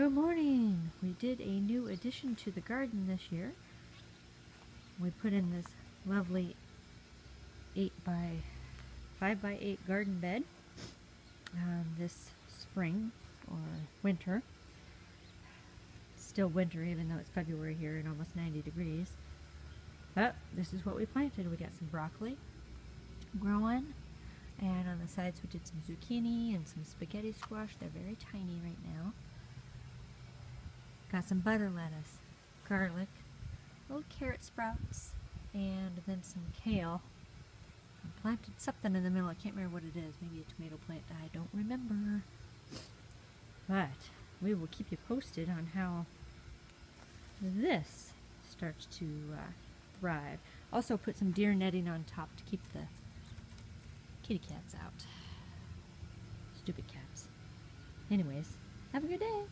Good morning. We did a new addition to the garden this year. We put in this lovely 8 by 5 by 8 garden bed um, this spring or winter. Still winter even though it's February here and almost 90 degrees. But this is what we planted. We got some broccoli growing and on the sides we did some zucchini and some spaghetti squash. They're very tiny right now. Got some butter lettuce, garlic, little carrot sprouts, and then some kale. I planted something in the middle. I can't remember what it is. Maybe a tomato plant. I don't remember. But we will keep you posted on how this starts to uh, thrive. Also put some deer netting on top to keep the kitty cats out. Stupid cats. Anyways, have a good day.